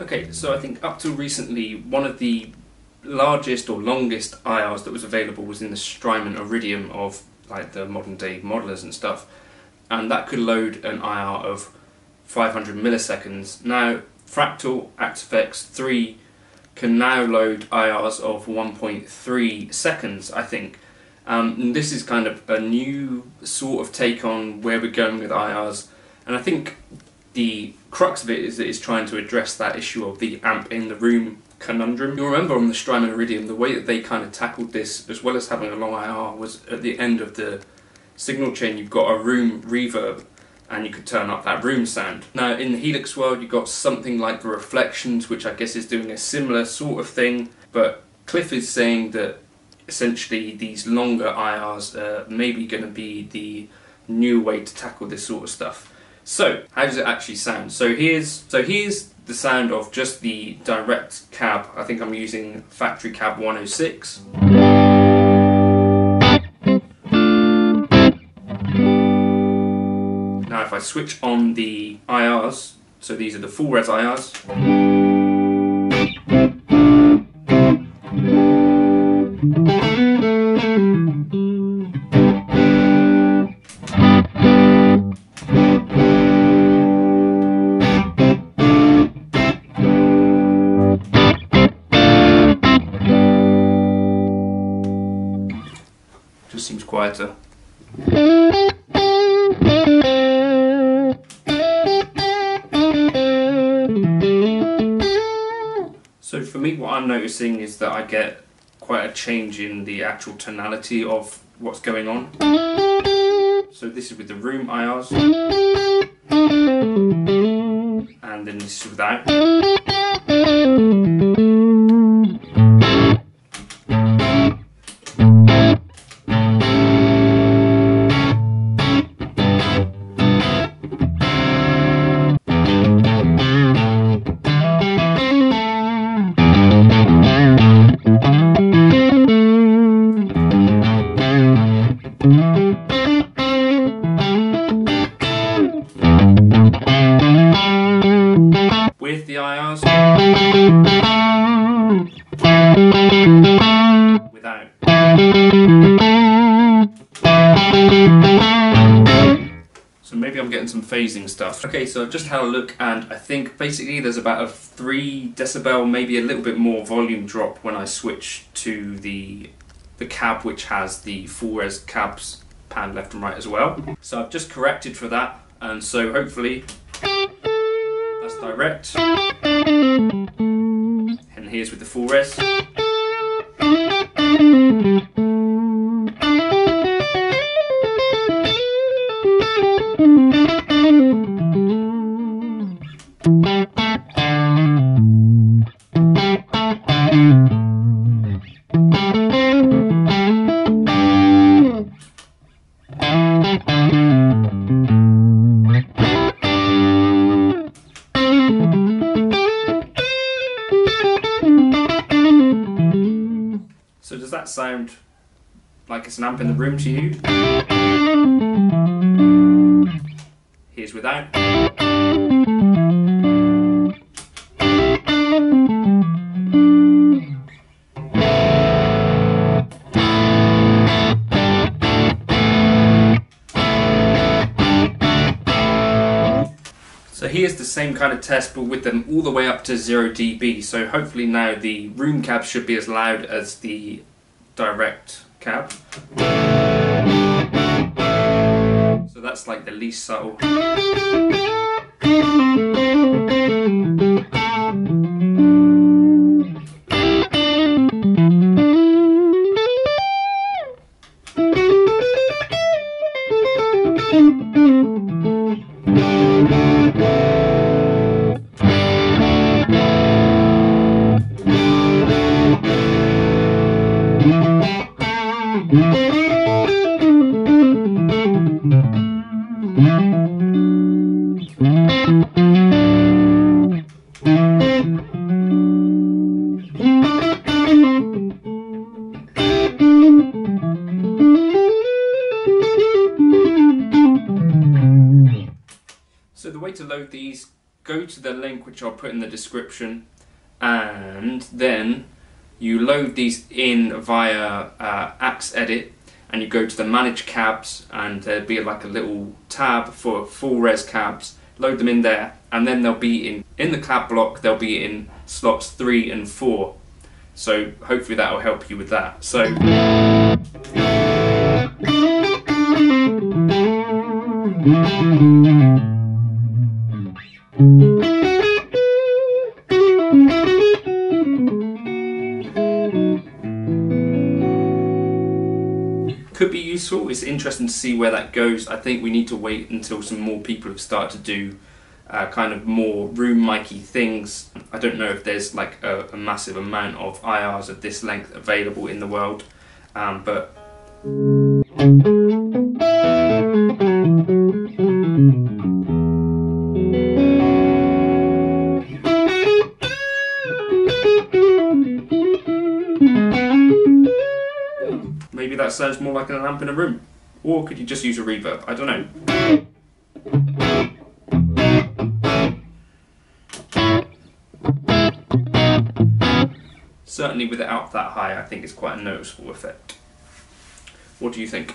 Okay, so I think up till recently, one of the largest or longest IRs that was available was in the Strymon Iridium of like the modern day modelers and stuff, and that could load an IR of 500 milliseconds. Now, Fractal Axe FX 3 can now load IRs of 1.3 seconds, I think. Um, this is kind of a new sort of take on where we're going with IRs, and I think the crux of it is that it's trying to address that issue of the amp in the room conundrum. You'll remember on the Strymon Iridium, the way that they kind of tackled this, as well as having a long IR, was at the end of the signal chain you've got a room reverb and you could turn up that room sound. Now in the Helix world you've got something like the Reflections which I guess is doing a similar sort of thing but Cliff is saying that essentially these longer IRs are maybe going to be the new way to tackle this sort of stuff. So, how does it actually sound? So here's so here's the sound of just the direct cab. I think I'm using factory cab 106. Now if I switch on the IRs, so these are the full res IRs. Quieter. So for me, what I'm noticing is that I get quite a change in the actual tonality of what's going on. So this is with the room IRs, and then this is without. Getting some phasing stuff. Okay, so I've just had a look and I think basically there's about a 3 decibel, maybe a little bit more volume drop when I switch to the the cab which has the full res cabs pan left and right as well. So I've just corrected for that and so hopefully that's direct. And here's with the full res. That sound like it's an amp in the room to you? Here's without. So here's the same kind of test but with them all the way up to 0 dB. So hopefully now the room cab should be as loud as the direct cab. So that's like the least subtle. Way to load these, go to the link which I'll put in the description, and then you load these in via uh, Axe Edit, and you go to the Manage Cabs, and there'll be like a little tab for full res cabs. Load them in there, and then they'll be in in the cab block. They'll be in slots three and four. So hopefully that will help you with that. So. could be useful. It's interesting to see where that goes. I think we need to wait until some more people have started to do uh, kind of more room micy things. I don't know if there's like a, a massive amount of IRs of this length available in the world, um, but maybe that sounds more like an amp in a room. Or could you just use a reverb? I don't know. Certainly without that high, I think it's quite a noticeable effect. What do you think?